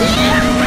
Yeah!